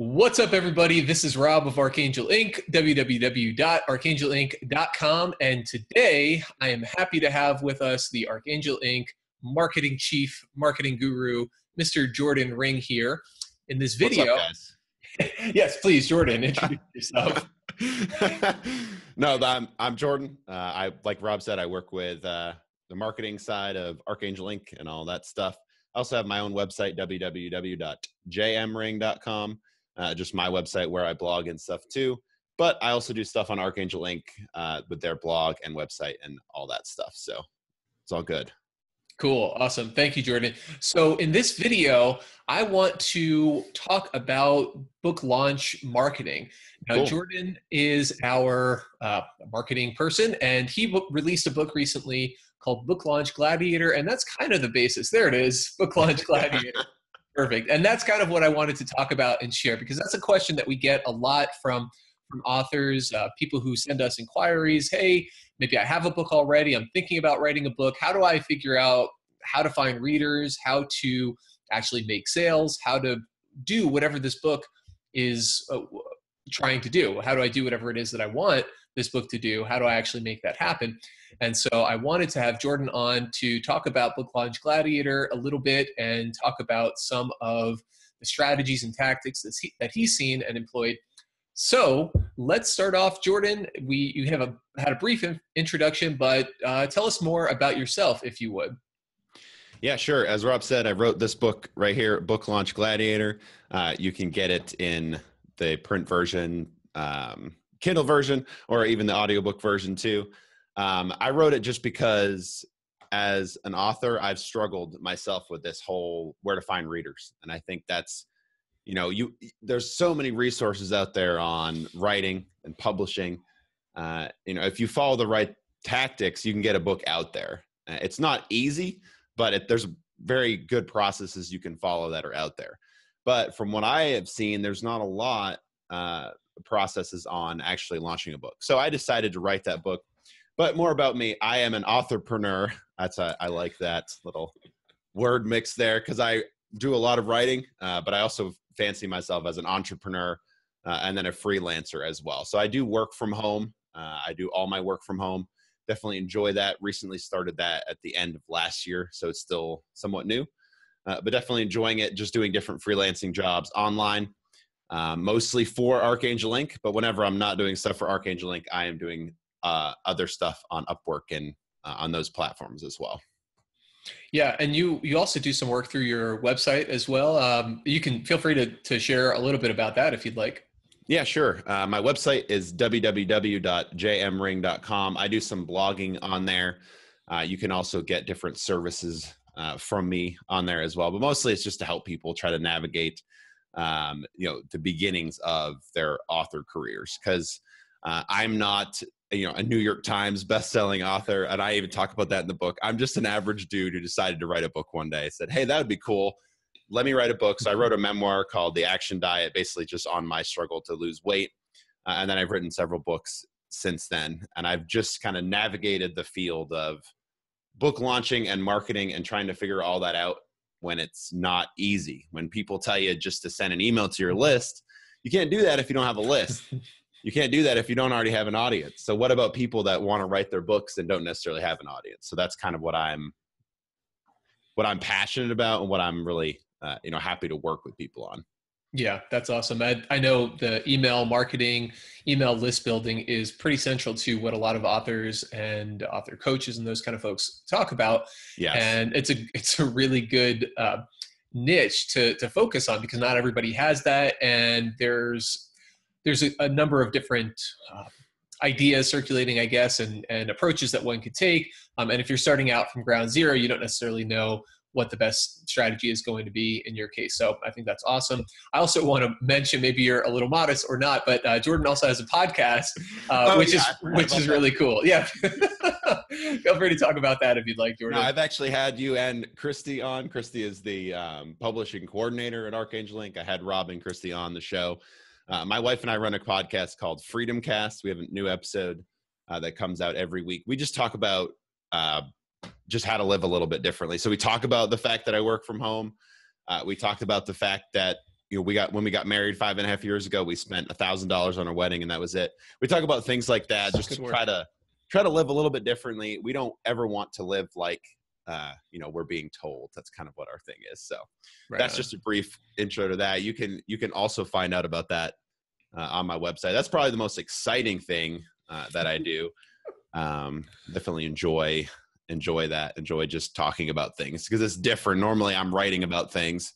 What's up, everybody? This is Rob of Archangel Ink., www.archangelink.com. And today I am happy to have with us the Archangel Ink. marketing chief, marketing guru, Mr. Jordan Ring here. In this video, Up, yes, please, Jordan, introduce yourself. no, I'm I'm Jordan. Uh, I like Rob said, I work with uh, the marketing side of Archangel Ink. and all that stuff. I also have my own website, www.jmring.com uh, just my website where I blog and stuff too. But I also do stuff on Archangel Ink. Uh, with their blog and website and all that stuff. So it's all good. Cool. Awesome. Thank you, Jordan. So, in this video, I want to talk about book launch marketing. Now, cool. Jordan is our uh, marketing person, and he released a book recently called Book Launch Gladiator, and that's kind of the basis. There it is Book Launch Gladiator. Perfect. And that's kind of what I wanted to talk about and share because that's a question that we get a lot from from authors, uh, people who send us inquiries. Hey, maybe I have a book already. I'm thinking about writing a book. How do I figure out how to find readers, how to actually make sales, how to do whatever this book is uh, trying to do? How do I do whatever it is that I want this book to do? How do I actually make that happen? And so I wanted to have Jordan on to talk about Book Launch Gladiator a little bit and talk about some of the strategies and tactics that, he, that he's seen and employed. So let's start off, Jordan. We you have a, had a brief in, introduction, but uh, tell us more about yourself, if you would. Yeah, sure. As Rob said, I wrote this book right here, Book Launch Gladiator. Uh, you can get it in the print version, um, Kindle version, or even the audiobook version too. Um, I wrote it just because as an author, I've struggled myself with this whole where to find readers. And I think that's, you know, you there's so many resources out there on writing and publishing. Uh, you know, if you follow the right tactics, you can get a book out there. Uh, it's not easy, but it, there's very good processes you can follow that are out there. But from what I have seen, there's not a lot uh, processes on actually launching a book. So I decided to write that book but more about me. I am an authorpreneur. That's a, I like that little word mix there because I do a lot of writing, uh, but I also fancy myself as an entrepreneur uh, and then a freelancer as well. So I do work from home. Uh, I do all my work from home. Definitely enjoy that. Recently started that at the end of last year, so it's still somewhat new, uh, but definitely enjoying it. Just doing different freelancing jobs online, uh, mostly for Archangel Ink. But whenever I'm not doing stuff for Archangel Ink., I am doing uh, other stuff on Upwork and uh, on those platforms as well. Yeah, and you you also do some work through your website as well. Um, you can feel free to to share a little bit about that if you'd like. Yeah, sure. Uh, my website is www.jmring.com. I do some blogging on there. Uh, you can also get different services uh, from me on there as well, but mostly it's just to help people try to navigate, um, you know, the beginnings of their author careers. Because uh, I'm not you know a new york times best-selling author and i even talk about that in the book. I'm just an average dude who decided to write a book one day. I said hey that would be cool. Let me write a book. So i wrote a memoir called the action diet basically just on my struggle to lose weight uh, and then i've written several books since then and i've just kind of navigated the field of book launching and marketing and trying to figure all that out when it's not easy when people tell you just to send an email to your list you can't do that if you don't have a list you can't do that if you don't already have an audience. So what about people that want to write their books and don't necessarily have an audience? So that's kind of what I'm what I'm passionate about and what I'm really uh, you know happy to work with people on. Yeah, that's awesome. I, I know the email marketing, email list building is pretty central to what a lot of authors and author coaches and those kind of folks talk about. Yeah, and it's a it's a really good uh, niche to to focus on because not everybody has that, and there's there's a, a number of different uh, ideas circulating, I guess, and, and approaches that one could take. Um, and if you're starting out from ground zero, you don't necessarily know what the best strategy is going to be in your case. So I think that's awesome. I also want to mention, maybe you're a little modest or not, but uh, Jordan also has a podcast, uh, oh, which yeah, is which is really cool. Yeah, feel free to talk about that if you'd like, Jordan. No, I've actually had you and Christy on. Christy is the um, publishing coordinator at Archangel Ink. I had Rob and Christy on the show. Uh, my wife and I run a podcast called Freedom Cast. We have a new episode uh, that comes out every week. We just talk about uh, just how to live a little bit differently. So we talk about the fact that I work from home. Uh, we talked about the fact that you know, we got when we got married five and a half years ago, we spent a thousand dollars on our wedding, and that was it. We talk about things like that, just to try to try to live a little bit differently. We don't ever want to live like uh, you know we're being told. That's kind of what our thing is. So right that's on. just a brief intro to that. You can you can also find out about that uh, on my website. That's probably the most exciting thing uh, that I do. Um, definitely enjoy enjoy that. Enjoy just talking about things because it's different. Normally, I'm writing about things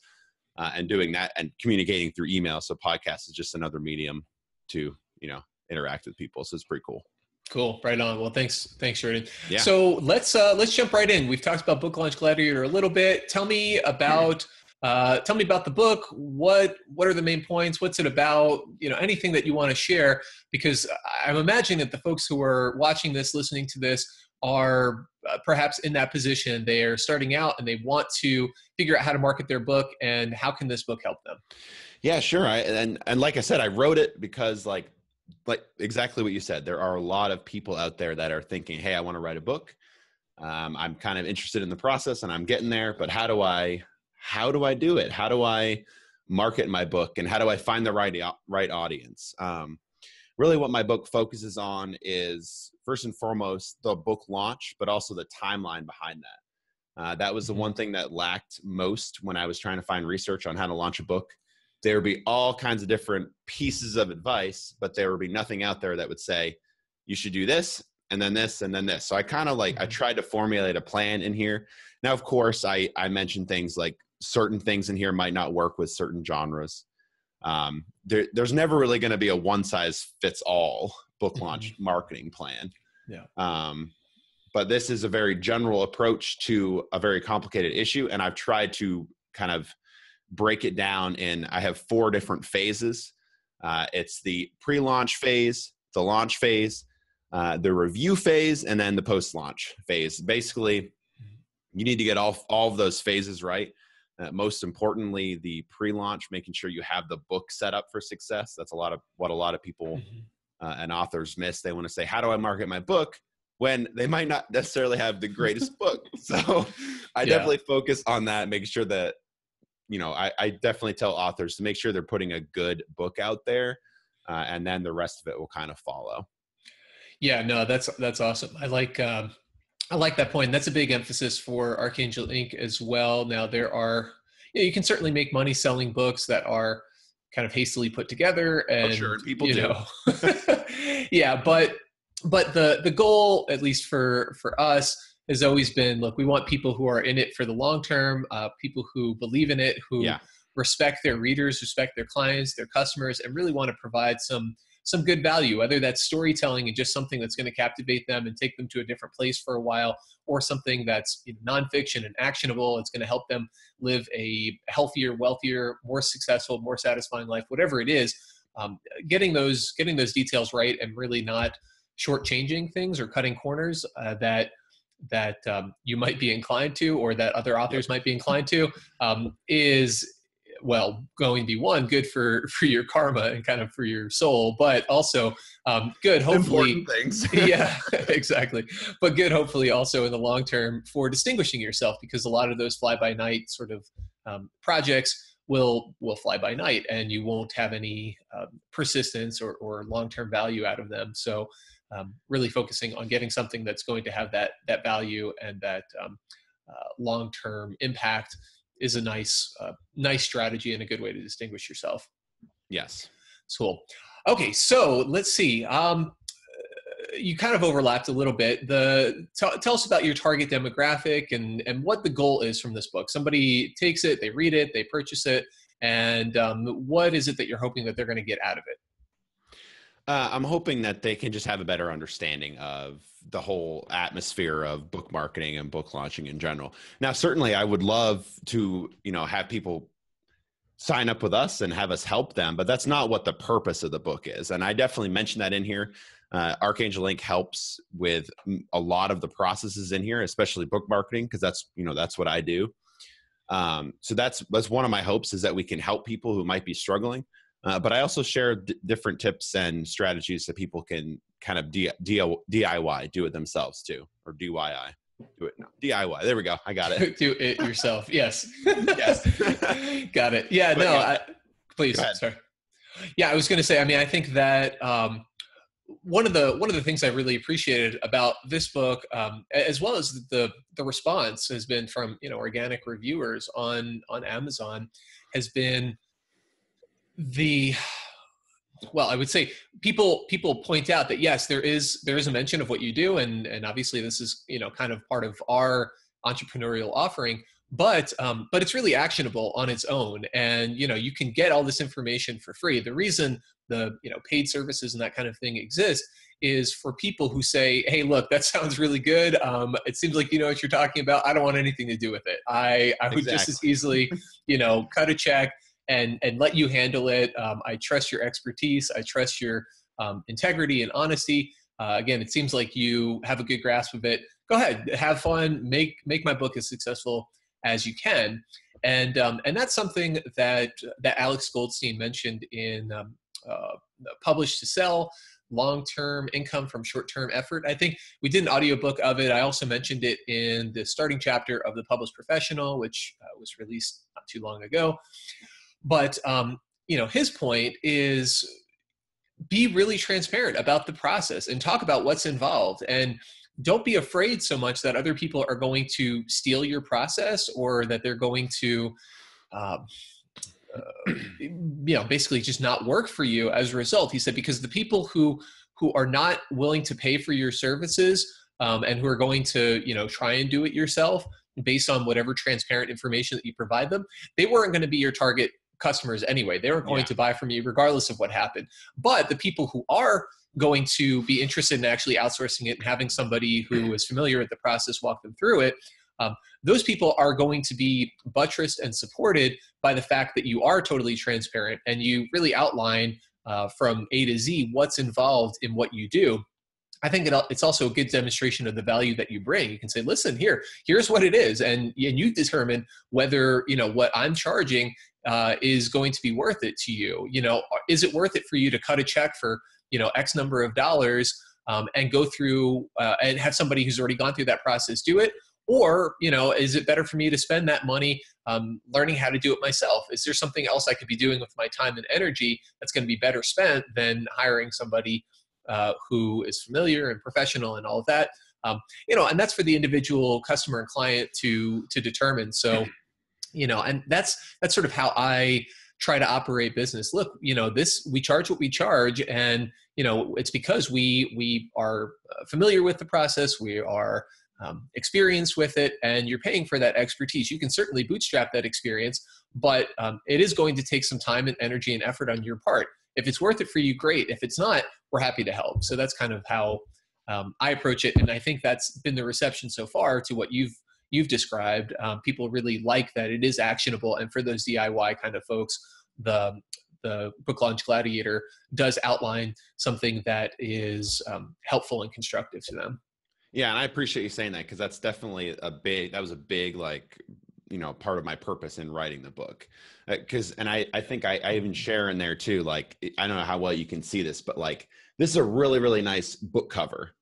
uh, and doing that and communicating through email. So podcast is just another medium to you know interact with people. So it's pretty cool. Cool, right on. Well, thanks, thanks, Jordan. Yeah. So let's uh, let's jump right in. We've talked about Book Launch Gladiator a little bit. Tell me about uh, tell me about the book. What what are the main points? What's it about? You know, anything that you want to share, because I'm imagining that the folks who are watching this, listening to this, are uh, perhaps in that position. They are starting out and they want to figure out how to market their book and how can this book help them. Yeah, sure. I, and and like I said, I wrote it because like like exactly what you said. There are a lot of people out there that are thinking, "Hey, I want to write a book. Um, I'm kind of interested in the process, and I'm getting there. But how do I how do I do it? How do I market my book, and how do I find the right right audience?" Um, really, what my book focuses on is first and foremost the book launch, but also the timeline behind that. Uh, that was the mm-hmm. one thing that lacked most when I was trying to find research on how to launch a book there would be all kinds of different pieces of advice, but there would be nothing out there that would say, you should do this and then this and then this. So I kind of like, I mm-hmm. tried to formulate a plan in here. Now, of course, I, I mentioned things like certain things in here might not work with certain genres. Um, there, there's never really going to be a one size fits all book launch mm-hmm. marketing plan. Yeah. Um, but this is a very general approach to a very complicated issue. And I've tried to kind of break it down in I have four different phases. Uh, it's the pre-launch phase, the launch phase, uh, the review phase, and then the post-launch phase. Basically, you need to get all all of those phases right. Uh, most importantly, the pre-launch, making sure you have the book set up for success. That's a lot of what a lot of people mm-hmm. uh, and authors miss. They want to say, "How do I market my book?" when they might not necessarily have the greatest book. So I yeah. definitely focus on that, making sure that you know, I, I, definitely tell authors to make sure they're putting a good book out there, uh, and then the rest of it will kind of follow. Yeah, no, that's that's awesome. I like um, I like that point. That's a big emphasis for Archangel Ink. as well. Now there are you, know, you can certainly make money selling books that are kind of hastily put together, oh, and oh, sure, people you do. Know, yeah, but but the the goal, at least for for us has always been look we want people who are in it for the long term uh, people who believe in it who yeah. respect their readers respect their clients their customers and really want to provide some some good value whether that's storytelling and just something that's going to captivate them and take them to a different place for a while or something that's nonfiction and actionable it's going to help them live a healthier wealthier more successful more satisfying life whatever it is um, getting those getting those details right and really not shortchanging things or cutting corners uh, that that um, you might be inclined to or that other authors might be inclined to um, is well going to be one good for for your karma and kind of for your soul but also um, good hopefully Important things. Yeah exactly. But good hopefully also in the long term for distinguishing yourself because a lot of those fly by night sort of um, projects will will fly by night and you won't have any um, persistence or, or long-term value out of them. So um, really focusing on getting something that's going to have that that value and that um, uh, long-term impact is a nice uh, nice strategy and a good way to distinguish yourself. Yes. Cool. Okay so let's see um, you kind of overlapped a little bit. The t- tell us about your target demographic and and what the goal is from this book. Somebody takes it they read it they purchase it and um, what is it that you're hoping that they're going to get out of it uh, I'm hoping that they can just have a better understanding of the whole atmosphere of book marketing and book launching in general. Now, certainly, I would love to, you know, have people sign up with us and have us help them, but that's not what the purpose of the book is. And I definitely mentioned that in here. Uh, Archangel Ink helps with a lot of the processes in here, especially book marketing, because that's you know that's what I do. Um, so that's that's one of my hopes is that we can help people who might be struggling. Uh, but I also share d- different tips and strategies that people can kind of D- D- DIY, do it themselves too, or DIY. Do it no, DIY. There we go. I got it. do it yourself. Yes. yes. got it. Yeah. But no. Yeah. I, please. Sorry. Yeah, I was going to say. I mean, I think that um, one of the one of the things I really appreciated about this book, um, as well as the the response, has been from you know organic reviewers on on Amazon, has been the well i would say people people point out that yes there is there is a mention of what you do. And and obviously this is you know kind of part of our entrepreneurial offering but um, but it's really actionable on its own. And you know you can get all this information for free. The reason the you know paid services and that kind of thing exist is for people who say hey look that sounds really good. Um, it seems like you know what you're talking about. I don't want anything to do with it. I i would exactly. just as easily you know cut a check and and let you handle it um, i trust your expertise i trust your um, integrity and honesty uh, again it seems like you have a good grasp of it go ahead have fun make make my book as successful as you can. And um, and that's something that that Alex Goldstein mentioned in um, uh, to Sell long-term income from short-term effort. I think we did an audiobook of it. I also mentioned it in the starting chapter of the Published Professional, which uh, was released not too long ago. But um, you know, his point is be really transparent about the process and talk about what's involved. And don't be afraid so much that other people are going to steal your process or that they're going to um, uh, you know basically just not work for you as a result. He said because the people who who are not willing to pay for your services um, and who are going to you know try and do it yourself based on whatever transparent information that you provide them they weren't going to be your target customers anyway they weren't going yeah. to buy from you regardless of what happened but the people who are going to be interested in actually outsourcing it and having somebody who is familiar with the process walk them through it um, those people are going to be buttressed and supported by the fact that you are totally transparent and you really outline uh, from a to z what's involved in what you do I think it, it's also a good demonstration of the value that you bring. You can say, "Listen, here, here's what it is," and, and you determine whether you know what I'm charging uh, is going to be worth it to you. You know, is it worth it for you to cut a check for you know x number of dollars um, and go through uh, and have somebody who's already gone through that process do it? Or you know is it better for me to spend that money um, learning how to do it myself? Is there something else i could be doing with my time and energy that's going to be better spent than hiring somebody uh, who is familiar and professional and all of that? Um, you know and that's for the individual customer and client to to determine. So you know and that's that's sort of how i try to operate business. Look you know this we charge what we charge and you know it's because we we are uh, familiar with the process we are um, experienced with it and you're paying for that expertise. You can certainly bootstrap that experience but um, it is going to take some time and energy and effort on your part. If it's worth it for you great. If it's not we're happy to help. So that's kind of how um, i approach it and i think that's been the reception so far to what you've you've described um, people really like that it is actionable. And for those diy kind of folks the the book launch gladiator does outline something that is um, helpful and constructive to them. Yeah and i appreciate you saying that because that's definitely a big that was a big like you know part of my purpose in writing the book. Because uh, and i i think I, I even share in there too like i don't know how well you can see this but like this is a really really nice book cover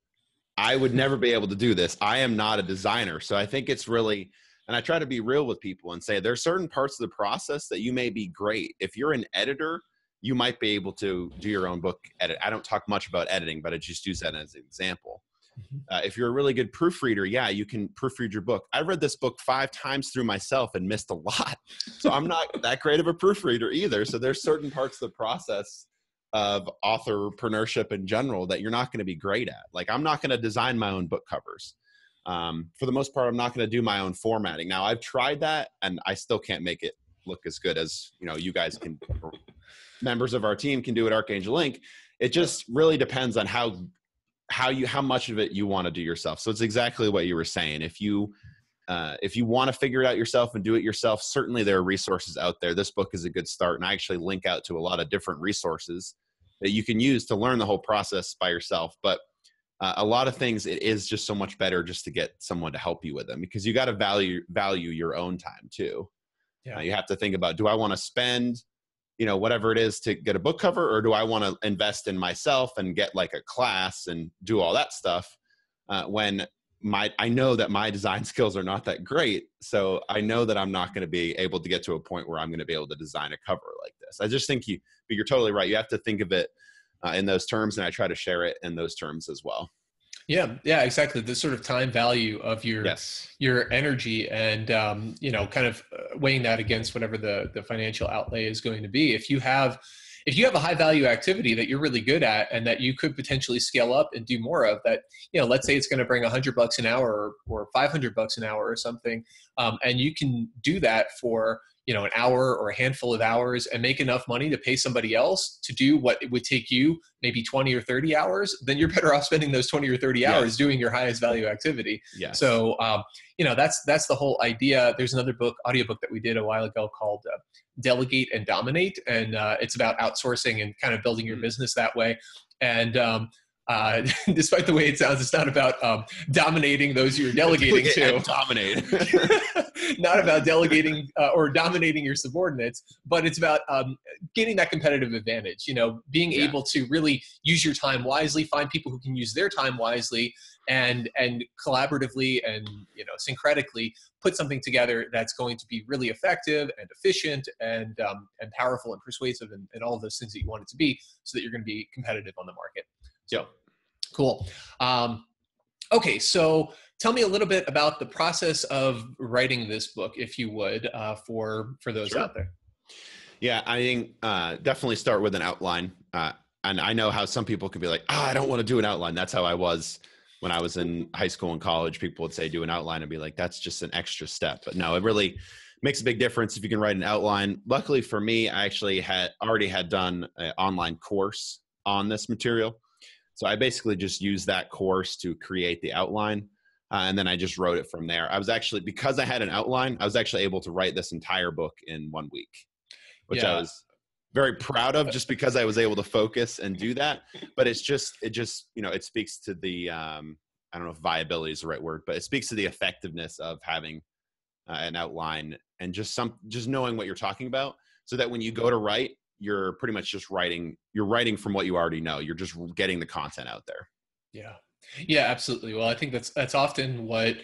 i would never be able to do this i am not a designer so i think it's really and I try to be real with people and say there's certain parts of the process that you may be great. If you're an editor, you might be able to do your own book edit. I don't talk much about editing, but I just use that as an example. Mm-hmm. Uh, if you're a really good proofreader, yeah, you can proofread your book. I read this book five times through myself and missed a lot. So I'm not that great of a proofreader either. So there's certain parts of the process of authorpreneurship in general that you're not going to be great at. Like I'm not going to design my own book covers. Um, for the most part i'm not going to do my own formatting. Now i've tried that and i still can't make it look as good as you know you guys can members of our team can do at archangel ink. It just really depends on how how you how much of it you want to do yourself. So it's exactly what you were saying. If you uh, if you want to figure it out yourself and do it yourself certainly there are resources out there this book is a good start and i actually link out to a lot of different resources that you can use to learn the whole process by yourself but uh, a lot of things it is just so much better just to get someone to help you with them because you got to value value your own time too yeah. Uh, you have to think about do i want to spend you know whatever it is to get a book cover or do i want to invest in myself and get like a class and do all that stuff uh, when my I know that my design skills are not that great, so I know that I'm not going to be able to get to a point where I'm going to be able to design a cover like this. I just think you, but you're totally right. You have to think of it uh, in those terms, and I try to share it in those terms as well. Yeah, yeah, exactly. The sort of time value of your yes. your energy, and um, you know, kind of uh, weighing that against whatever the the financial outlay is going to be. If you have if you have a high value activity that you're really good at and that you could potentially scale up and do more of that you know let's say it's going to bring 100 bucks an hour or, or 500 bucks an hour or something um, and you can do that for you know an hour or a handful of hours and make enough money to pay somebody else to do what it would take you maybe 20 or 30 hours then you're better off spending those 20 or 30 hours yes. doing your highest value activity Yeah. so um, you know that's that's the whole idea there's another book audiobook that we did a while ago called uh, delegate and dominate and uh, it's about outsourcing and kind of building your mm-hmm. business that way and um, uh, despite the way it sounds, it's not about um, dominating those you're delegating to. Dominate. not about delegating uh, or dominating your subordinates, but it's about um, gaining that competitive advantage. You know, being yeah. able to really use your time wisely, find people who can use their time wisely, and and collaboratively and you know syncretically put something together that's going to be really effective and efficient and um, and powerful and persuasive and, and all of those things that you want it to be, so that you're going to be competitive on the market. So, cool. Um, okay, so tell me a little bit about the process of writing this book, if you would, uh, for for those sure. out there. Yeah, I think uh, definitely start with an outline. Uh, and I know how some people can be like, oh, I don't want to do an outline. That's how I was when I was in high school and college. People would say, do an outline and be like, that's just an extra step. But no, it really makes a big difference if you can write an outline. Luckily for me, I actually had already had done an online course on this material. So I basically just used that course to create the outline. Uh, and then I just wrote it from there. I was actually, because I had an outline, I was actually able to write this entire book in one week, which yeah. I was very proud of just because I was able to focus and do that. But it's just, it just, you know, it speaks to the, um, I don't know if viability is the right word, but it speaks to the effectiveness of having uh, an outline and just some, just knowing what you're talking about so that when you go to write, you're pretty much just writing you're writing from what you already know you're just getting the content out there. Yeah. Yeah absolutely. Well i think that's that's often what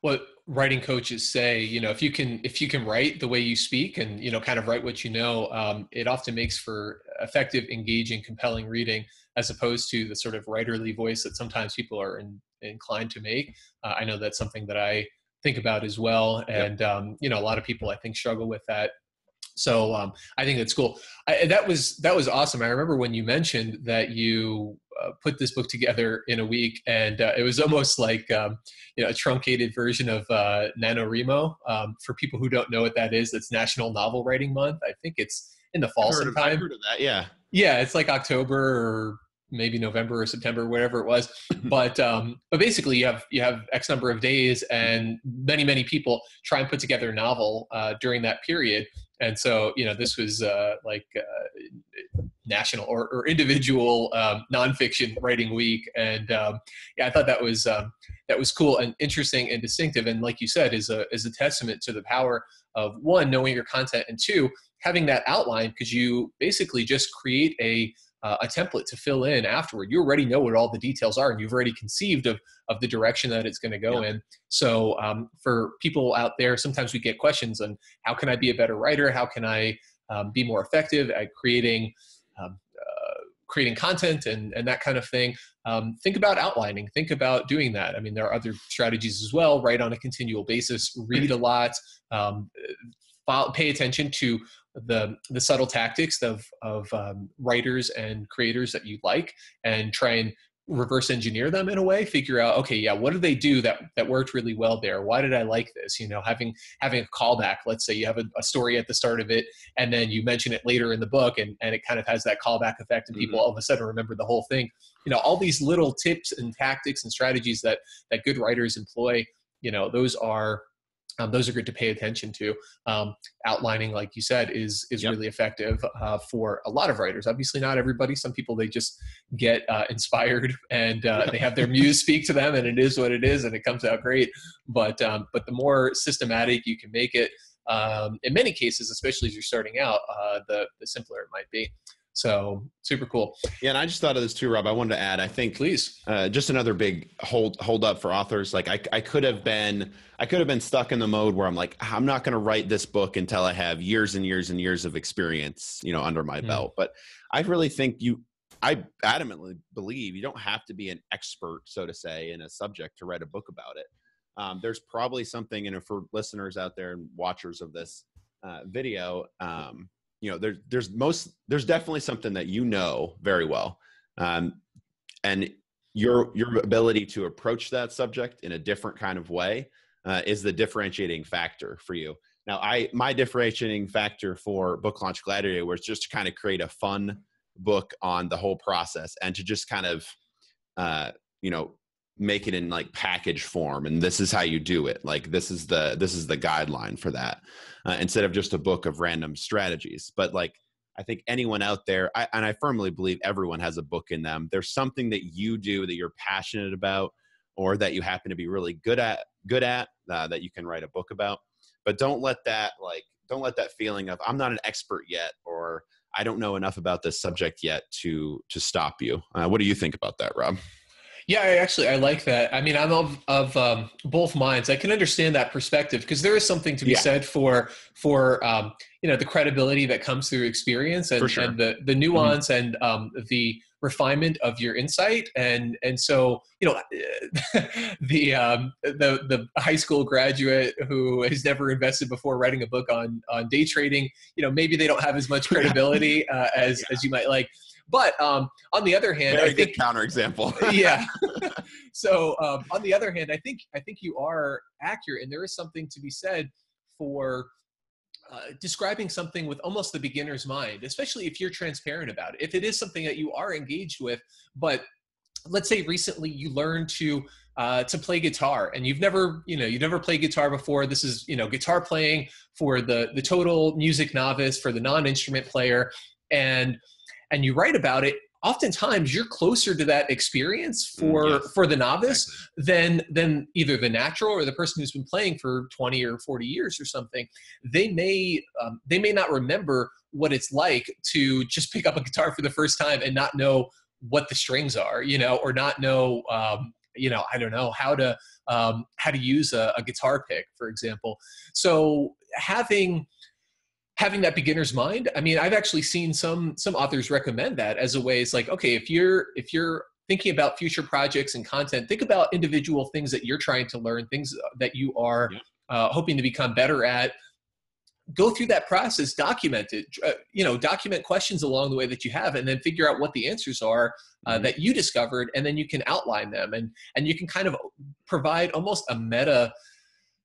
what writing coaches say you know if you can if you can write the way you speak and you know kind of write what you know um, it often makes for effective engaging compelling reading as opposed to the sort of writerly voice that sometimes people are in, inclined to make. Uh, i know that's something that i think about as well and yep. um, you know a lot of people i think struggle with that so um, I think that's cool. I, that was that was awesome. I remember when you mentioned that you uh, put this book together in a week, and uh, it was almost like um, you know a truncated version of uh, NaNoWriMo. Um, for people who don't know what that is, it's National Novel Writing Month. I think it's in the fall sometime. Of, heard of that, yeah. Yeah, it's like October or maybe November or September, whatever it was. but um, but basically, you have you have X number of days, and many many people try and put together a novel uh, during that period. And so, you know, this was uh, like uh, national or, or individual um, nonfiction writing week, and um, yeah, I thought that was um, that was cool and interesting and distinctive. And like you said, is a is a testament to the power of one knowing your content, and two having that outline because you basically just create a uh, a template to fill in afterward. You already know what all the details are, and you've already conceived of of the direction that it's going to go yeah. in. So, um, for people out there, sometimes we get questions on how can I be a better writer? How can I um, be more effective at creating um, uh, creating content and and that kind of thing? Um, think about outlining. Think about doing that. I mean, there are other strategies as well. Write on a continual basis. Read a lot. Um, pay attention to the the subtle tactics of of um, writers and creators that you like and try and reverse engineer them in a way figure out okay yeah what did they do that that worked really well there? Why did i like this? You know having having a callback let's say you have a, a story at the start of it and then you mention it later in the book and and it kind of has that callback effect and people mm-hmm. all of a sudden remember the whole thing. You know all these little tips and tactics and strategies that that good writers employ you know those are um, those are good to pay attention to. Um, outlining, like you said, is is yep. really effective uh, for a lot of writers. Obviously, not everybody. Some people they just get uh, inspired and uh, they have their muse speak to them, and it is what it is, and it comes out great. But um, but the more systematic you can make it, um, in many cases, especially as you're starting out, uh, the the simpler it might be. So super cool. Yeah, and I just thought of this too, Rob. I wanted to add. I think please uh, just another big hold hold up for authors. Like I, I could have been I could have been stuck in the mode where I'm like I'm not going to write this book until I have years and years and years of experience, you know, under my mm. belt. But I really think you. I adamantly believe you don't have to be an expert, so to say, in a subject to write a book about it. Um, there's probably something, and for listeners out there and watchers of this uh, video, um, you know there's there's most there's definitely something that you know very well. Um, and your your ability to approach that subject in a different kind of way uh, is the differentiating factor for you. Now i my differentiating factor for book launch gladiator was just to kind of create a fun book on the whole process and to just kind of uh, you know make it in like package form and this is how you do it. Like this is the this is the guideline for that uh, instead of just a book of random strategies. But like i think anyone out there I, and i firmly believe everyone has a book in them. There's something that you do that you're passionate about or that you happen to be really good at good at uh, that you can write a book about. But don't let that like don't let that feeling of i'm not an expert yet or i don't know enough about this subject yet to to stop you. Uh, what do you think about that rob yeah, I actually I like that. I mean, I'm of of um, both minds. I can understand that perspective because there is something to be yeah. said for for um, you know the credibility that comes through experience and, sure. and the the nuance mm-hmm. and um, the refinement of your insight and and so you know the um, the the high school graduate who has never invested before writing a book on on day trading you know maybe they don't have as much credibility uh, as yeah. as you might like but um, on the other hand, very I think, counterexample. yeah. so um, on the other hand, I think I think you are accurate, and there is something to be said for uh, describing something with almost the beginner's mind, especially if you're transparent about it. If it is something that you are engaged with, but let's say recently you learned to uh, to play guitar and you've never you know you never played guitar before this is you know guitar playing for the the total music novice for the non-instrument player and and you write about it oftentimes you're closer to that experience mm, for yes. for the novice exactly. than than either the natural or the person who's been playing for 20 or 40 years or something they may um, they may not remember what it's like to just pick up a guitar for the first time and not know what the strings are you know or not know um, you know i don't know how to um, how to use a, a guitar pick for example so having having that beginner's mind i mean i've actually seen some some authors recommend that as a way it's like okay if you're if you're thinking about future projects and content think about individual things that you're trying to learn things that you are yeah. uh, hoping to become better at go through that process document it uh, you know document questions along the way that you have and then figure out what the answers are uh, mm-hmm. that you discovered and then you can outline them and and you can kind of provide almost a meta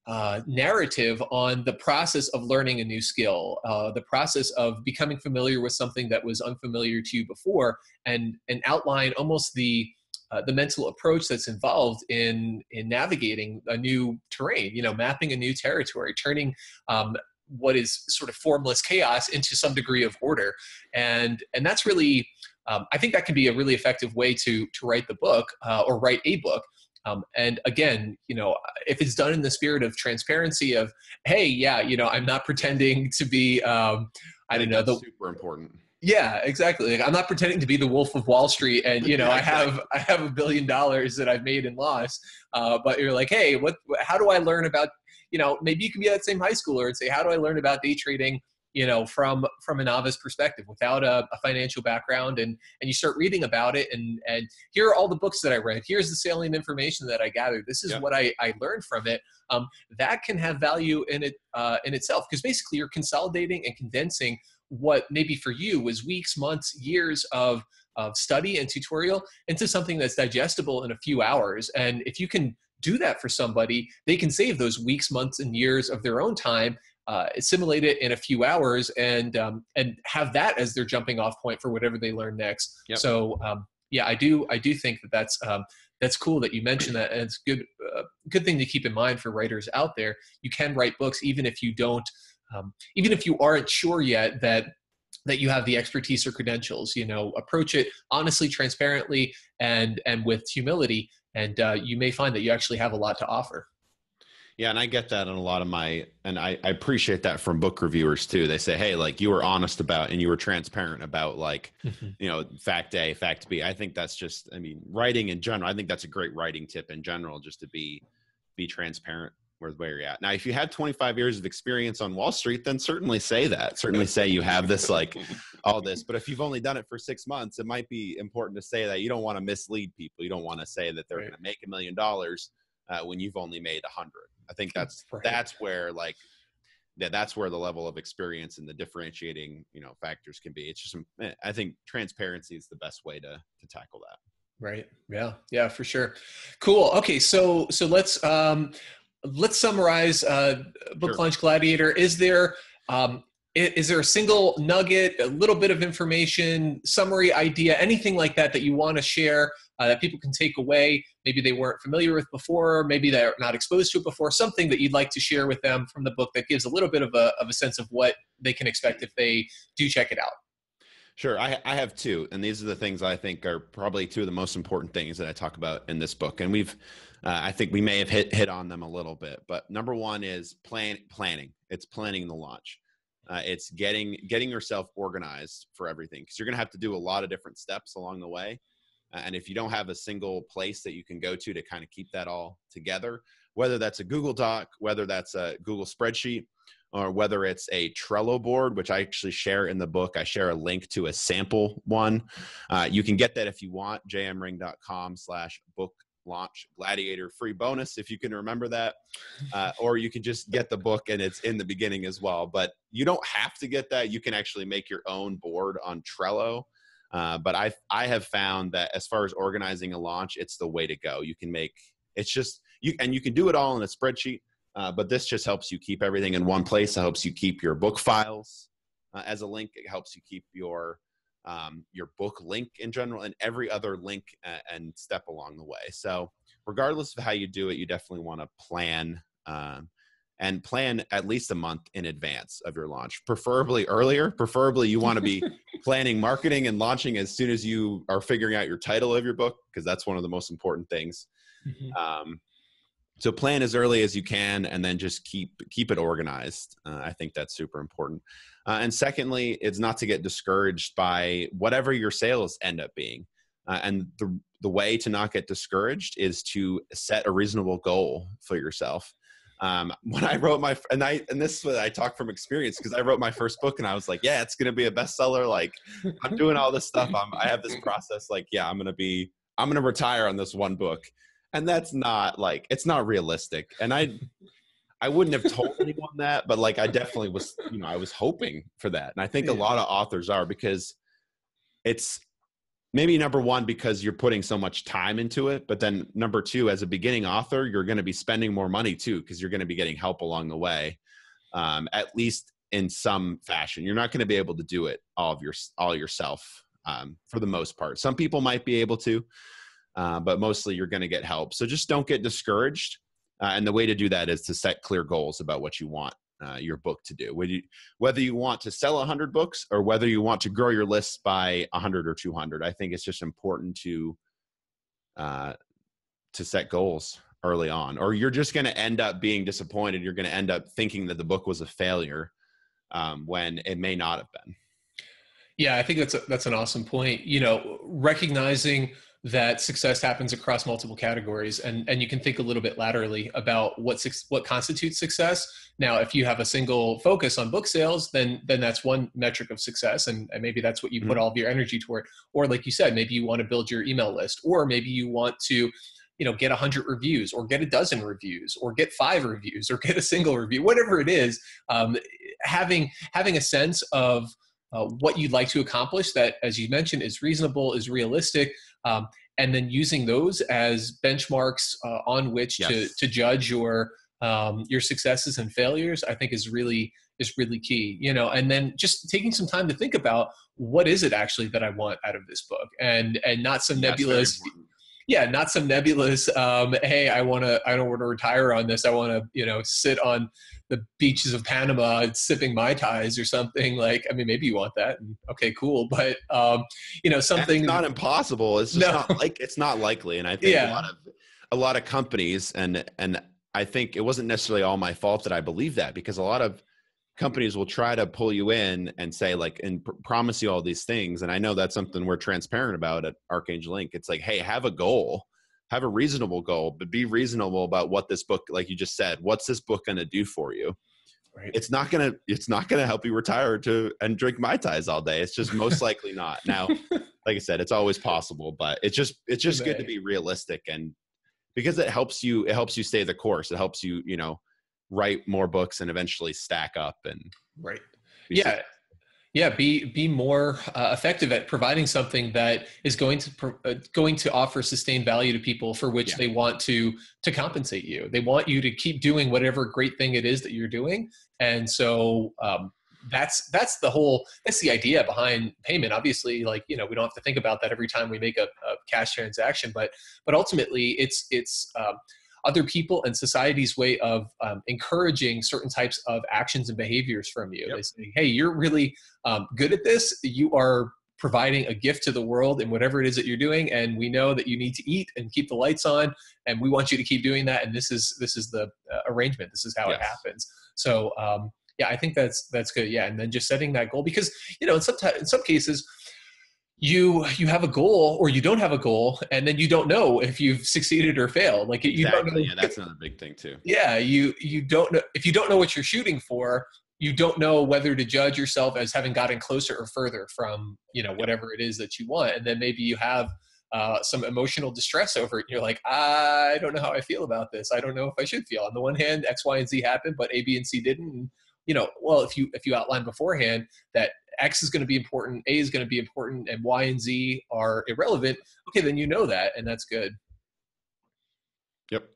uh, narrative on the process of learning a new skill, uh, the process of becoming familiar with something that was unfamiliar to you before, and and outline almost the uh, the mental approach that's involved in in navigating a new terrain. You know, mapping a new territory, turning um, what is sort of formless chaos into some degree of order, and and that's really. Um, I think that can be a really effective way to to write the book uh, or write a book um, and again, you know, if it's done in the spirit of transparency, of hey, yeah, you know, I'm not pretending to be, um, I, don't know, the super important. Yeah, exactly. Like, I'm not pretending to be the Wolf of Wall Street, and you know, I have I have a billion dollars that I've made and lost. Uh, but you're like, hey, what? How do I learn about? You know, maybe you can be that same high schooler and say, how do I learn about day trading? You know from from a novice perspective without a, a, financial background and and you start reading about it and and here are all the books that i read. Here's the salient information that i gathered. This is what i i learned from it. Um, that can have value in it uh, in itself because basically you're consolidating and condensing what maybe for you was weeks months years of of study and tutorial into something that's digestible in a few hours. And if you can do that for somebody they can save those weeks months and years of their own time uh, assimilate it in a few hours and um, and have that as their jumping off point for whatever they learn next. Yep. So um, yeah, I do I do think that that's um, that's cool that you mentioned that, and it's good uh, good thing to keep in mind for writers out there. You can write books even if you don't, um, even if you aren't sure yet that that you have the expertise or credentials. You know, approach it honestly, transparently, and and with humility, and uh, you may find that you actually have a lot to offer. Yeah, and I get that in a lot of my, and I, I appreciate that from book reviewers too. They say, hey, like you were honest about and you were transparent about like, mm-hmm. you know, fact A, fact B. I think that's just, I mean, writing in general. I think that's a great writing tip in general, just to be be transparent with where you're at. Now, if you had 25 years of experience on Wall Street, then certainly say that. Certainly say you have this like all this. But if you've only done it for six months, it might be important to say that you don't want to mislead people. You don't want to say that they're right. going to make a million dollars uh, when you've only made a hundred. I think that's right. that's where like yeah, that's where the level of experience and the differentiating you know factors can be. It's just eh, I think transparency is the best way to to tackle that. Right. Yeah. Yeah. For sure. Cool. Okay. So so let's um let's summarize uh, book sure. launch gladiator. Is there um, is there a single nugget, a little bit of information, summary idea, anything like that that you want to share uh, that people can take away? Maybe they weren't familiar with before, maybe they're not exposed to it before, something that you'd like to share with them from the book that gives a little bit of a, of a sense of what they can expect if they do check it out. Sure, I, I have two, and these are the things I think are probably two of the most important things that I talk about in this book. And we've, uh, I think we may have hit hit on them a little bit, but number one is plan planning. It's planning the launch. Uh, it's getting getting yourself organized for everything because you're going to have to do a lot of different steps along the way. Uh, and if you don't have a single place that you can go to to kind of keep that all together, whether that's a Google Doc, whether that's a Google spreadsheet, or whether it's a Trello board, which I actually share in the book. I share a link to a sample one. Uh, you can get that if you want, jmring.com slash book launch gladiator free bonus if you can remember that uh, or you can just get the book and it's in the beginning as well. But you don't have to get that. You can actually make your own board on trello. Uh, but i i have found that as far as organizing a launch it's the way to go. You can make it's just you and you can do it all in a spreadsheet uh, but this just helps you keep everything in one place. It helps you keep your book files uh, as a link. It helps you keep your um, your book link in general, and every other link and step along the way. So, regardless of how you do it, you definitely want to plan um, and plan at least a month in advance of your launch, preferably earlier. Preferably, you want to be planning marketing and launching as soon as you are figuring out your title of your book, because that's one of the most important things. Mm-hmm. Um, so plan as early as you can and then just keep keep it organized uh, i think that's super important uh, and secondly it's not to get discouraged by whatever your sales end up being uh, and the the way to not get discouraged is to set a reasonable goal for yourself um, when I wrote my and I and this I talk from experience because I wrote my first book and I was like, yeah, it's gonna be a bestseller. Like I'm doing all this stuff. I'm, I have this process. Like, yeah, I'm gonna be I'm gonna retire on this one book and that's not like it's not realistic. And i i wouldn't have told anyone that but like i definitely was you know i was hoping for that. And i think yeah. a lot of authors are because it's maybe number one because you're putting so much time into it but then number two as a beginning author you're going to be spending more money too because you're going to be getting help along the way um, at least in some fashion. You're not going to be able to do it all of your all yourself um, for the most part. Some people might be able to uh, but mostly you're going to get help. So just don't get discouraged. Uh, and the way to do that is to set clear goals about what you want uh, your book to do. Whether you, whether you want to sell 100 books or whether you want to grow your list by 100 or 200, I think it's just important to uh, to set goals early on, or you're just going to end up being disappointed. You're going to end up thinking that the book was a failure um, when it may not have been. Yeah, I think that's a, that's an awesome point. You know, recognizing that success happens across multiple categories and and you can think a little bit laterally about what what constitutes success. Now if you have a single focus on book sales then then that's one metric of success and, and maybe that's what you mm-hmm. put all of your energy toward. Or like you said maybe you want to build your email list or maybe you want to you know get 100 reviews or get a dozen reviews or get five reviews or get a single review whatever it is. Um, having having a sense of uh, what you'd like to accomplish that as you mentioned is reasonable is realistic um, and then using those as benchmarks uh, on which yes. to, to judge your um, your successes and failures i think is really is really key you know and then just taking some time to think about what is it actually that i want out of this book and and not some nebulous yeah not some nebulous um, hey i want to i don't want to retire on this i want to you know sit on the beaches of Panama sipping mai tais or something. Like, I mean, maybe you want that. And, okay, cool. But um, you know, something it's not impossible. It's just no. not like it's not likely. And I think yeah. a lot of a lot of companies and and I think it wasn't necessarily all my fault that I believe that because a lot of Mm-hmm. companies will try to pull you in and say like and pr- promise you all these things and i know that's something we're transparent about at archangel ink. It's like hey have a goal. Have a reasonable goal but be reasonable about what this book like you just said what's this book going to do for you? Right. it's not going to it's not going to help you retire to and drink mai tais all day. It's just most likely not. Now like i said it's always possible but it's just it's just good to be realistic and because it helps you it helps you stay the course. It helps you you know write more books and eventually stack up and right. yeah. yeah be be more uh, effective at providing something that is going to uh, going to offer sustained value to people for which yeah. they want to to compensate you. They want you to keep doing whatever great thing it is that you're doing. And so um, that's that's the whole that's the idea behind payment. Obviously like you know we don't have to think about that every time we make a, a cash transaction but but ultimately it's it's um, other people and society's way of um, encouraging certain types of actions and behaviors from you. Yep. They say, hey, you're really um, good at this. You are providing a gift to the world in whatever it is that you're doing and we know that you need to eat and keep the lights on and we want you to keep doing that and this is this is the uh, arrangement this is how yes. it happens so um, yeah i think that's that's good yeah and then just setting that goal because you know in some t- in some cases you you have a goal or you don't have a goal and then you don't know if you've succeeded or failed like you exactly. don't know yeah that's another big thing too yeah you you don't know if you don't know what you're shooting for you don't know whether to judge yourself as having gotten closer or further from you know whatever it is that you want and then maybe you have uh, some emotional distress over it. You're like, I don't know how I feel about this. I don't know if I should feel. On the one hand, X, Y, and Z happened, but A, B, and C didn't. And, you know, well, if you if you outline beforehand that X is going to be important, A is going to be important, and Y and Z are irrelevant, okay, then you know that, and that's good. Yep.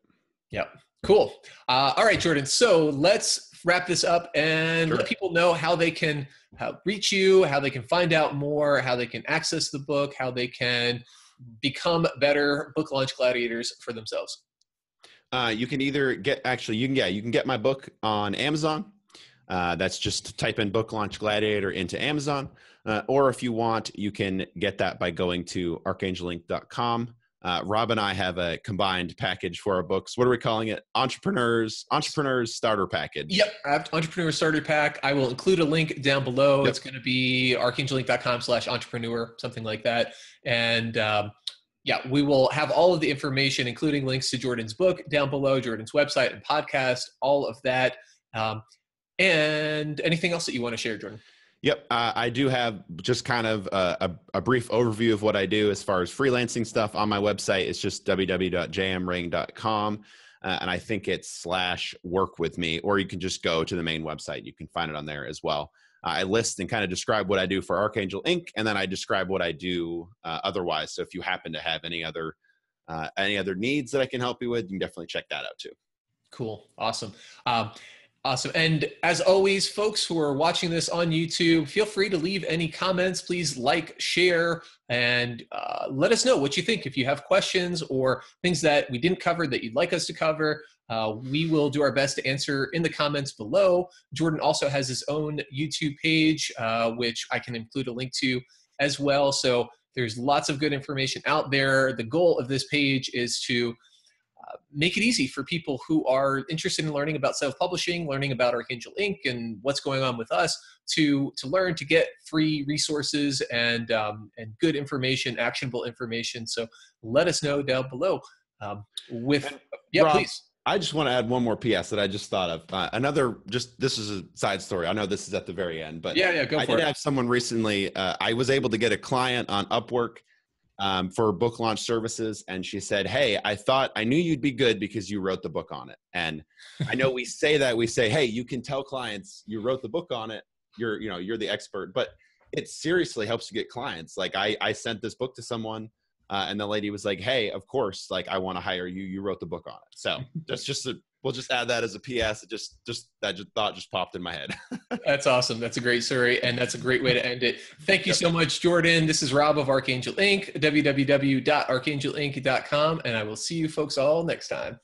Yep. Cool. Uh, all right, Jordan. So let's wrap this up and sure. let people know how they can how, reach you, how they can find out more, how they can access the book, how they can become better book launch gladiators for themselves. Uh, you can either get actually you can yeah you can get my book on Amazon uh, that's just type in Book Launch Gladiator into Amazon. Uh, or if you want, you can get that by going to archangelink.com. Uh, Rob and I have a combined package for our books. What are we calling it? Entrepreneurs Entrepreneurs Starter Package. Yep, I have Entrepreneur Starter Pack. I will include a link down below. Yep. It's going to be archangelink.com/slash entrepreneur, something like that. And um, yeah, we will have all of the information, including links to Jordan's book down below, Jordan's website and podcast, all of that. Um, and anything else that you want to share, Jordan? Yep, uh, I do have just kind of a, a, a, brief overview of what I do as far as freelancing stuff on my website. It's just www.jmring.com. Uh, and I think it's slash work with me, or you can just go to the main website. You can find it on there as well. Uh, I list and kind of describe what I do for Archangel Ink., and then I describe what I do uh, otherwise. So if you happen to have any other uh, any other needs that I can help you with, you can definitely check that out too. Cool, awesome. Um, Awesome. And as always, folks who are watching this on YouTube, feel free to leave any comments. Please like, share, and uh, let us know what you think. If you have questions or things that we didn't cover that you'd like us to cover, uh, we will do our best to answer in the comments below. Jordan also has his own YouTube page, uh, which I can include a link to as well. So there's lots of good information out there. The goal of this page is to make it easy for people who are interested in learning about self-publishing, learning about Archangel Ink. and what's going on with us to to learn to get free resources and um, and good information, actionable information. So let us know down below. Um, with yeah, Rob, please. I just want to add one more PS that I just thought of. Uh, another, just this is a side story. I know this is at the very end, but yeah, yeah, go I for did it. have someone recently. Uh, I was able to get a client on Upwork um, for book launch services and she said hey i thought i knew you'd be good because you wrote the book on it. And i know we say that we say hey you can tell clients you wrote the book on it. You're you know you're the expert. But it seriously helps you get clients. Like i i sent this book to someone uh, and the lady was like hey of course like i want to hire you. You wrote the book on it. So that's just a we'll just add that as a PS. It just just that just thought just popped in my head. that's awesome. That's a great story, and that's a great way to end it. Thank you so much, Jordan. This is Rob of Archangel Ink. www.archangelink.com, and I will see you folks all next time.